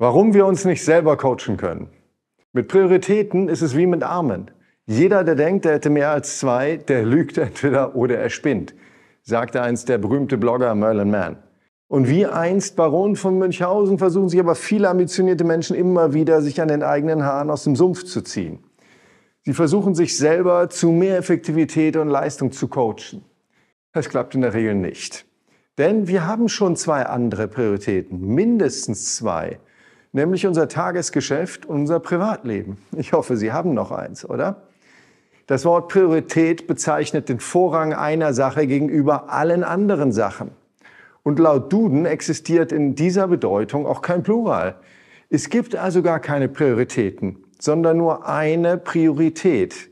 Warum wir uns nicht selber coachen können. Mit Prioritäten ist es wie mit Armen. Jeder, der denkt, er hätte mehr als zwei, der lügt entweder oder er spinnt, sagte einst der berühmte Blogger Merlin Mann. Und wie einst Baron von Münchhausen versuchen sich aber viele ambitionierte Menschen immer wieder, sich an den eigenen Haaren aus dem Sumpf zu ziehen. Sie versuchen sich selber zu mehr Effektivität und Leistung zu coachen. Das klappt in der Regel nicht. Denn wir haben schon zwei andere Prioritäten, mindestens zwei, nämlich unser Tagesgeschäft und unser Privatleben. Ich hoffe, Sie haben noch eins, oder? Das Wort Priorität bezeichnet den Vorrang einer Sache gegenüber allen anderen Sachen. Und laut Duden existiert in dieser Bedeutung auch kein Plural. Es gibt also gar keine Prioritäten, sondern nur eine Priorität.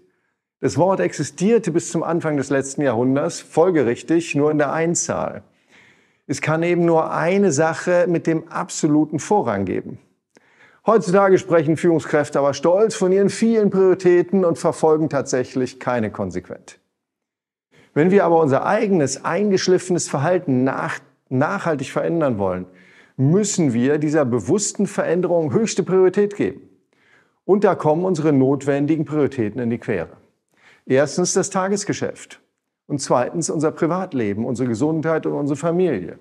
Das Wort existierte bis zum Anfang des letzten Jahrhunderts folgerichtig nur in der Einzahl. Es kann eben nur eine Sache mit dem absoluten Vorrang geben. Heutzutage sprechen Führungskräfte aber stolz von ihren vielen Prioritäten und verfolgen tatsächlich keine konsequent. Wenn wir aber unser eigenes eingeschliffenes Verhalten nach, nachhaltig verändern wollen, müssen wir dieser bewussten Veränderung höchste Priorität geben. Und da kommen unsere notwendigen Prioritäten in die Quere. Erstens das Tagesgeschäft und zweitens unser Privatleben, unsere Gesundheit und unsere Familie.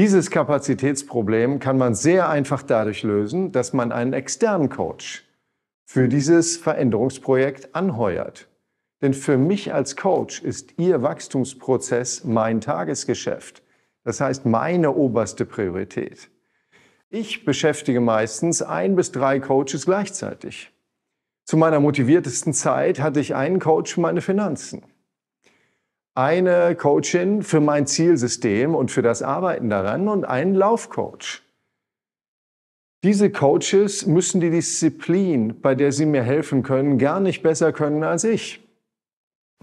Dieses Kapazitätsproblem kann man sehr einfach dadurch lösen, dass man einen externen Coach für dieses Veränderungsprojekt anheuert. Denn für mich als Coach ist Ihr Wachstumsprozess mein Tagesgeschäft. Das heißt meine oberste Priorität. Ich beschäftige meistens ein bis drei Coaches gleichzeitig. Zu meiner motiviertesten Zeit hatte ich einen Coach für meine Finanzen eine Coachin für mein Zielsystem und für das Arbeiten daran und einen Laufcoach. Diese Coaches müssen die Disziplin, bei der sie mir helfen können, gar nicht besser können als ich.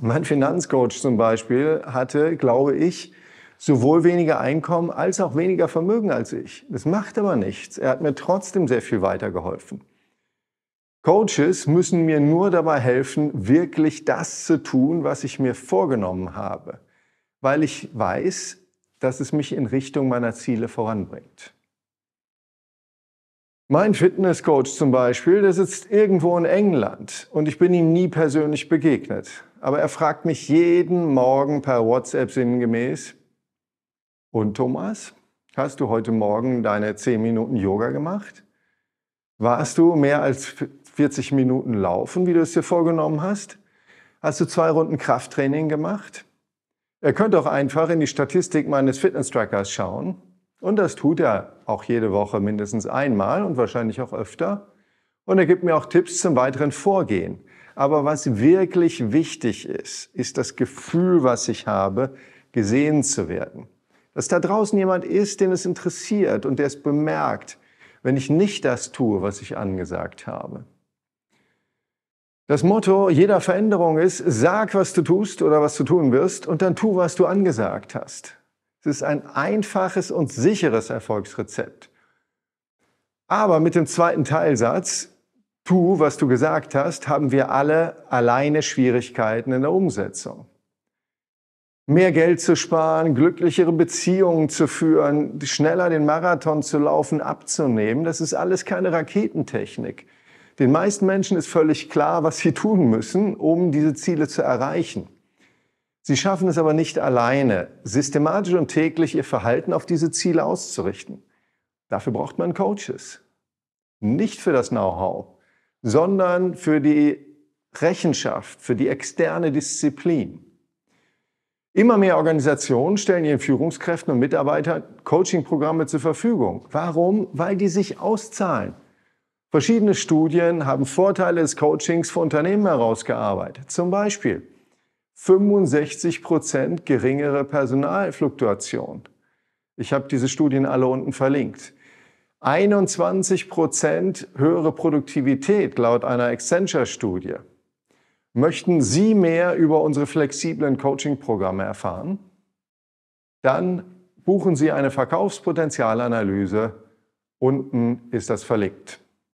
Mein Finanzcoach zum Beispiel hatte, glaube ich, sowohl weniger Einkommen als auch weniger Vermögen als ich. Das macht aber nichts. Er hat mir trotzdem sehr viel weitergeholfen. Coaches müssen mir nur dabei helfen, wirklich das zu tun, was ich mir vorgenommen habe, weil ich weiß, dass es mich in Richtung meiner Ziele voranbringt. Mein Fitnesscoach zum Beispiel, der sitzt irgendwo in England und ich bin ihm nie persönlich begegnet. Aber er fragt mich jeden Morgen per WhatsApp sinngemäß, und Thomas, hast du heute Morgen deine 10 Minuten Yoga gemacht? Warst du mehr als 40 Minuten laufen, wie du es dir vorgenommen hast? Hast du zwei Runden Krafttraining gemacht? Er könnte auch einfach in die Statistik meines Fitness-Trackers schauen. Und das tut er auch jede Woche mindestens einmal und wahrscheinlich auch öfter. Und er gibt mir auch Tipps zum weiteren Vorgehen. Aber was wirklich wichtig ist, ist das Gefühl, was ich habe, gesehen zu werden. Dass da draußen jemand ist, den es interessiert und der es bemerkt, wenn ich nicht das tue, was ich angesagt habe. Das Motto jeder Veränderung ist, sag, was du tust oder was du tun wirst und dann tu, was du angesagt hast. Es ist ein einfaches und sicheres Erfolgsrezept. Aber mit dem zweiten Teilsatz, tu, was du gesagt hast, haben wir alle alleine Schwierigkeiten in der Umsetzung. Mehr Geld zu sparen, glücklichere Beziehungen zu führen, schneller den Marathon zu laufen, abzunehmen, das ist alles keine Raketentechnik. Den meisten Menschen ist völlig klar, was sie tun müssen, um diese Ziele zu erreichen. Sie schaffen es aber nicht alleine, systematisch und täglich ihr Verhalten auf diese Ziele auszurichten. Dafür braucht man Coaches. Nicht für das Know-how, sondern für die Rechenschaft, für die externe Disziplin. Immer mehr Organisationen stellen ihren Führungskräften und Mitarbeitern Coachingprogramme zur Verfügung. Warum? Weil die sich auszahlen. Verschiedene Studien haben Vorteile des Coachings für Unternehmen herausgearbeitet. Zum Beispiel 65 Prozent geringere Personalfluktuation. Ich habe diese Studien alle unten verlinkt. 21 Prozent höhere Produktivität laut einer Accenture-Studie. Möchten Sie mehr über unsere flexiblen Coaching-Programme erfahren? Dann buchen Sie eine Verkaufspotenzialanalyse. Unten ist das verlinkt.